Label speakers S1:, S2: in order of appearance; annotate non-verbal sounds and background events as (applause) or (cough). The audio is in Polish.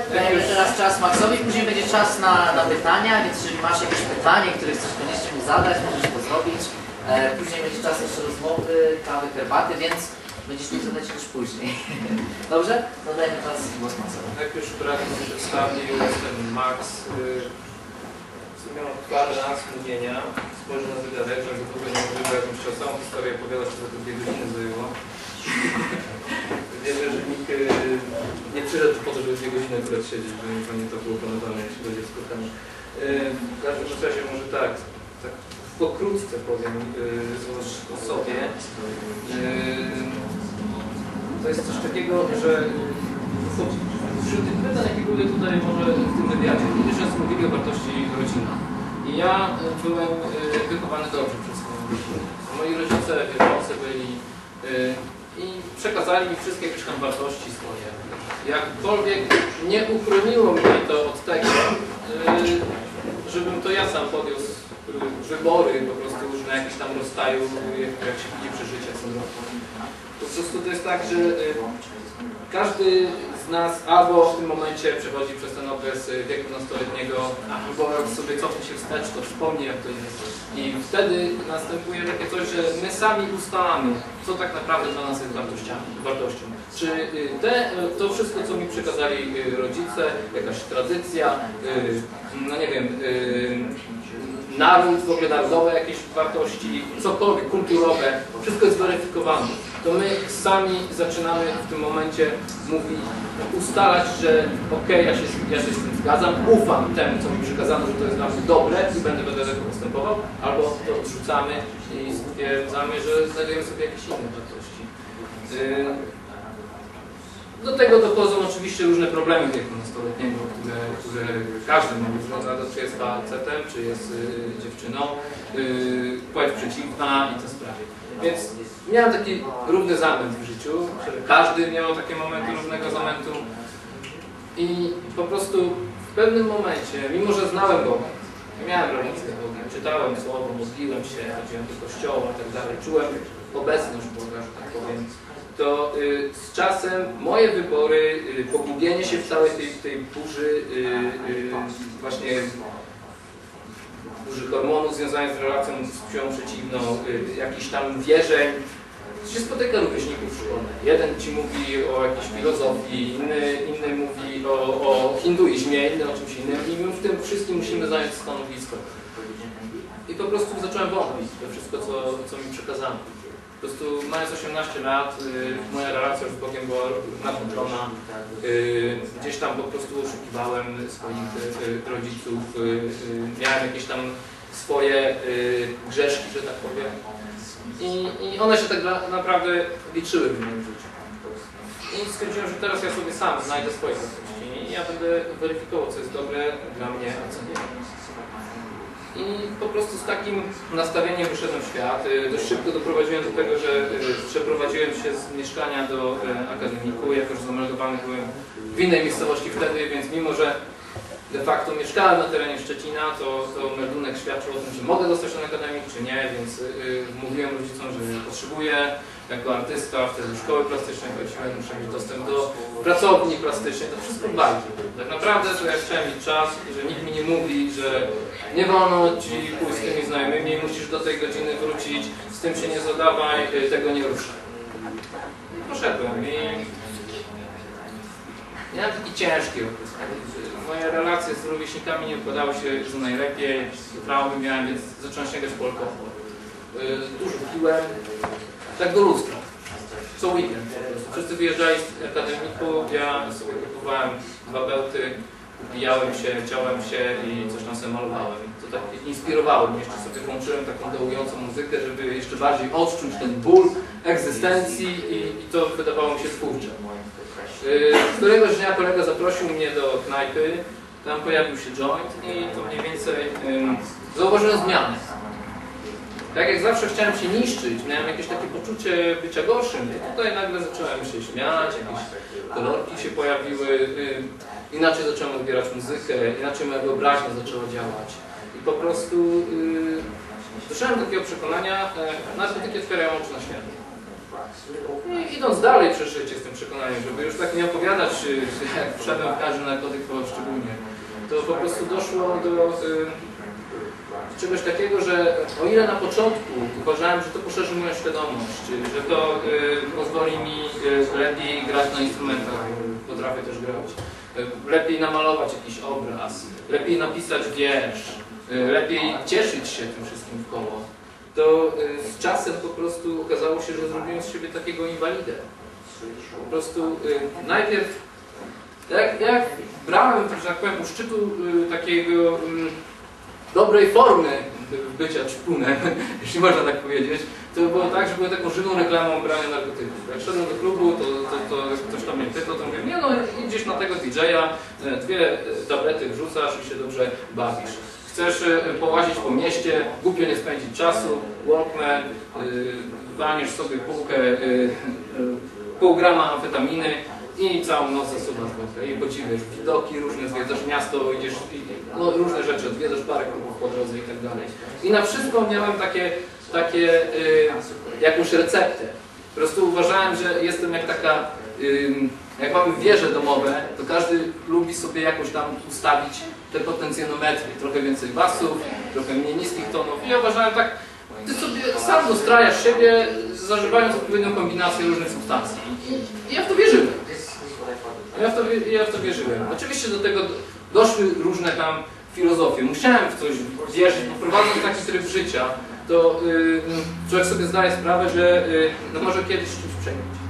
S1: Dajemy teraz czas Maxowi, później będzie czas na, na pytania, więc jeżeli masz jakieś pytanie, które chcesz koniecznie mu zadać, możesz to zrobić. E, później będzie czas jeszcze rozmowy, kawy, herbaty, więc będziesz mógł zadać już później. (laughs) Dobrze? No dajmy teraz głos Maxowi.
S2: Jak już brat mi przedstawił, jestem Max. y, W sumie mam parę lat mówienia. Spojrzę na zegarek, że długo nie używa, jakąś całą historię opowiadać, to za to dwie godziny zajęło. Wierzę, że nikt y, nie przyszedł po to, żeby dwie godziny akurat siedzieć, to nie to było planowane, jeśli chodzi o spotkanie. Y, W każdym razie może tak, tak pokrótce powiem y, o sobie. Y, To jest coś takiego, że wśród tych pytań, jakie były tutaj może w tym wywiadzie, ludzie często mówili o wartości rodziny. I ja y, byłem y, wychowany dobrze przez moją rodzinę. Moi rodzice wierzący byli y, i przekazali mi wszystkie jakieś tam wartości swoje. Jakkolwiek nie uchroniło mnie to od tego, y, żebym to ja sam podjął y, wybory po prostu już na jakiś tam rozstaju, jak, się widzi przeżycia co roku. Po prostu to jest tak, że y, każdy nas albo w tym momencie przechodzi przez ten okres y, wieku nastoletniego, albo sobie cofnie się wstecz, to wspomni jak to jest. I wtedy następuje takie coś, że my sami ustalamy, co tak naprawdę dla nas jest wartościami, wartością. Czy y, te, y, to wszystko, co mi przekazali rodzice, jakaś tradycja, no nie wiem, naród, w ogóle narodowe jakieś wartości, cokolwiek, kulturowe, wszystko jest weryfikowane. To my sami zaczynamy w tym momencie mówić, ustalać, że okej, ja, się, ja się z tym zgadzam, ufam temu, co mi przekazano, że to jest dla mnie dobre i będę będę tego postępował, albo to odrzucamy i stwierdzamy, że znajdujemy sobie jakieś inne wartości. Yy, do tego dochodzą oczywiście różne problemy wieku nastoletniego, które, które każdy ma. Na to czy jest facetem, czy jest y, dziewczyną, y, płeć przeciwna i te sprawy. Więc miałem taki równy zamęt w życiu, każdy miał takie momenty równego zamętu. I po prostu w pewnym momencie, mimo że znałem Boga, miałem rolnictwo Bogiem, czytałem Słowo, modliłem się, chodziłem do kościoła tak dalej, czułem obecność Boga, że tak powiem, to y, z czasem moje wybory, y, pogubienie się w całej tej, tej burzy, y, właśnie burzy hormonów związanych z relacją z płcią przeciwną, jakichś tam wierzeń, się spotyka rówieśników szkolnych. Jeden ci mówi o jakiejś filozofii, inny, inny mówi o, o hinduizmie, inny o czymś innym i my w tym wszystkim musimy zająć stanowisko. I po prostu zacząłem wątpić we wszystko, co, co mi przekazano. Po prostu mając 18 lat, y, moja relacja z Bogiem była nadwątlona. Y, gdzieś tam po prostu oszukiwałem swoich y, rodziców. Y, y, miałem jakieś tam swoje y, grzeszki, że tak powiem. I, I one się tak na, naprawdę liczyły w moim życiu. I stwierdziłem, że teraz ja sobie sam znajdę swoje wartości i ja będę weryfikował, co jest dobre dla mnie, a co nie. I po prostu z takim nastawieniem wyszedłem w świat. Y, Dość szybko doprowadziłem do tego, że y, przeprowadziłem się z mieszkania do y, akademiku, jako że zameldowany byłem w innej miejscowości wtedy, więc mimo, że de facto mieszkałem na terenie Szczecina, to, to meldunek świadczył o tym, że mogę dostać ten akademik, czy nie, więc y, mówiłem rodzicom, że potrzebuję jako artysta, wtedy do szkoły plastycznej chodziłem, muszę mieć dostęp do pracowni plastycznej, to wszystko bajki. Tak naprawdę to ja chciałem mieć czas, że nikt mi nie mówi, że nie wolno ci pójść z tymi znajomymi, musisz do tej godziny wrócić, z tym się nie zadawaj, y, tego nie ruszaj. Poszedłem i taki ciężki okres. Moje relacje z rówieśnikami nie układały się za najlepiej, traumy miałem, więc zacząłem sięgać po alkohol. Y, Dużo piłem, tak do lustra. Co weekend po prostu. Wszyscy wyjeżdżali z akademiku, ja sobie kupowałem dwa bełty, bijałem się, ciałem się i coś tam sobie malowałem. To tak inspirowało mnie, jeszcze sobie włączyłem taką dołującą muzykę, żeby jeszcze bardziej odczuć ten ból egzystencji i, i to wydawało mi się twórcze. Yy, Któregoś dnia kolega zaprosił mnie do knajpy, tam pojawił się joint i to mniej więcej zauważyłem zmianę. Tak jak zawsze chciałem się niszczyć, miałem jakieś takie poczucie bycia gorszym, to tutaj nagle zacząłem się śmiać, jakieś kolorki się pojawiły, inaczej zacząłem odbierać muzykę, inaczej moja wyobraźnia zaczęła działać. I po prostu yy, doszedłem do takiego przekonania, e, narkotyki otwierają oczy na świat. I idąc dalej przez życie z tym przekonaniem, żeby już tak nie opowiadać, y, jak wszedłem w każdy narkotyk szczególnie, to po prostu doszło do y, czegoś takiego, że o ile na początku uważałem, że to poszerzy moją świadomość, że to y, pozwoli mi lepiej grać na instrumentach, potrafię też grać, lepiej namalować jakiś obraz, lepiej napisać wiersz, lepiej cieszyć się tym wszystkim w koło, to y, z czasem po prostu okazało się, że zrobiłem z siebie takiego inwalidę. Po prostu y, najpierw, jak, jak brałem, że tak powiem, u szczytu y, takiego dobrej formy bycia czpunem, (laughs) jeśli można tak powiedzieć, to było tak, że byłem taką żywą reklamą brania narkotyków. Jak szedłem do klubu, to, to, to ktoś tam mnie pytał, to mówię, nie no, idziesz na tego DJ-a, dwie e, tablety wrzucasz i się dobrze bawisz. Chcesz e, połazić po mieście, głupio nie spędzić czasu, Walkman, yy, waniesz sobie półkę, y, pół grama amfetaminy i całą noc zasuwasz wodkę i podziwiasz widoki różne, zwiedzasz miasto, idziesz, no, różne rzeczy, odwiedzasz parę klubów po drodze i tak dalej. I na wszystko miałem takie, takie jakąś receptę. Po prostu uważałem, że jestem jak taka, jak mamy wieże domowe, to każdy lubi sobie jakoś tam ustawić te potencjonometry, trochę więcej basów, trochę mniej niskich tonów i ja uważałem tak, ty sobie sam dostrajasz siebie, zażywając odpowiednią kombinację różnych substancji. I, ja w to wierzyłem. Ja w, to, ja w to wierzyłem. Oczywiście do tego doszły różne tam filozofie. Musiałem w coś wierzyć, bo prowadząc taki tryb życia, to yy, człowiek sobie zdaje sprawę, że yy, no może kiedyś czymś przejść.